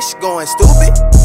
cash going stupid.